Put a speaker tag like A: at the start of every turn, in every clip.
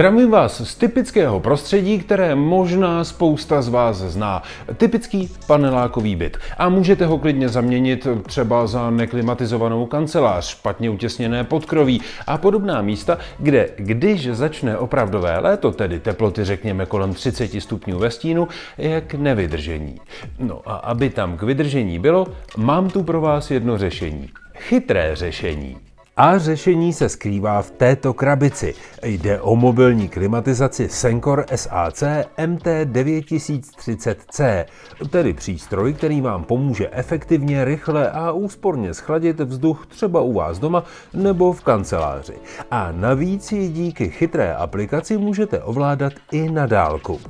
A: Zdravím vás z typického prostředí, které možná spousta z vás zná. Typický panelákový byt. A můžete ho klidně zaměnit třeba za neklimatizovanou kancelář, špatně utěsněné podkroví a podobná místa, kde když začne opravdové léto, tedy teploty řekněme kolem 30 stupňů ve stínu, je k nevydržení. No a aby tam k vydržení bylo, mám tu pro vás jedno řešení. Chytré řešení. A řešení se skrývá v této krabici. Jde o mobilní klimatizaci Sencor SAC MT9030C, tedy přístroj, který vám pomůže efektivně, rychle a úsporně schladit vzduch třeba u vás doma nebo v kanceláři. A navíc ji díky chytré aplikaci můžete ovládat i na dálku.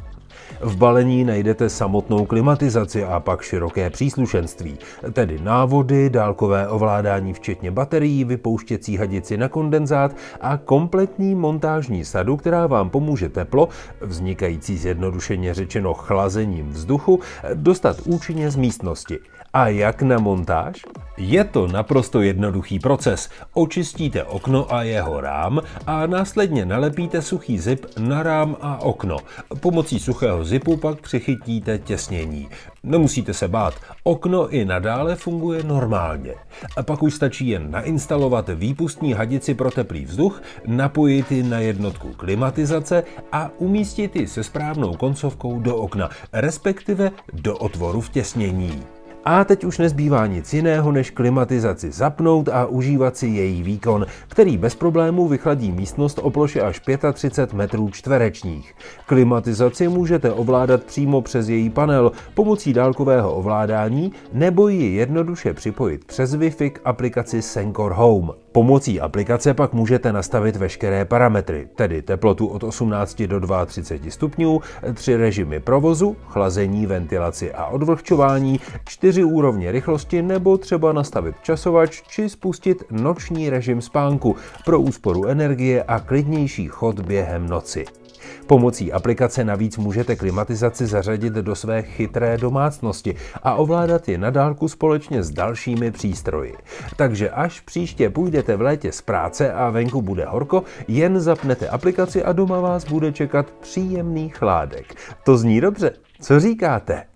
A: V balení najdete samotnou klimatizaci a pak široké příslušenství, tedy návody, dálkové ovládání včetně baterií, vypouštěcí hadici na kondenzát a kompletní montážní sadu, která vám pomůže teplo, vznikající zjednodušeně řečeno chlazením vzduchu, dostat účinně z místnosti. A jak na montáž? Je to naprosto jednoduchý proces. Očistíte okno a jeho rám a následně nalepíte suchý zip na rám a okno. Pomocí suchého zipu pak přichytíte těsnění. Nemusíte se bát, okno i nadále funguje normálně. A pak už stačí jen nainstalovat výpustní hadici pro teplý vzduch, napojit ji na jednotku klimatizace a umístit ji se správnou koncovkou do okna, respektive do otvoru vtěsnění. A teď už nezbývá nic jiného, než klimatizaci zapnout a užívat si její výkon, který bez problémů vychladí místnost o ploše až 35 metrů čtverečních. Klimatizaci můžete ovládat přímo přes její panel pomocí dálkového ovládání nebo ji jednoduše připojit přes Wi-Fi k aplikaci Sencor Home. Pomocí aplikace pak můžete nastavit veškeré parametry, tedy teplotu od 18 do 32 stupňů, tři režimy provozu, chlazení, ventilaci a odvlhčování, čtyři úrovně rychlosti nebo třeba nastavit časovač či spustit noční režim spánku pro úsporu energie a klidnější chod během noci. Pomocí aplikace navíc můžete klimatizaci zařadit do své chytré domácnosti a ovládat je na dálku společně s dalšími přístroji. Takže až příště půjdete v létě z práce a venku bude horko, jen zapnete aplikaci a doma vás bude čekat příjemný chládek. To zní dobře, co říkáte?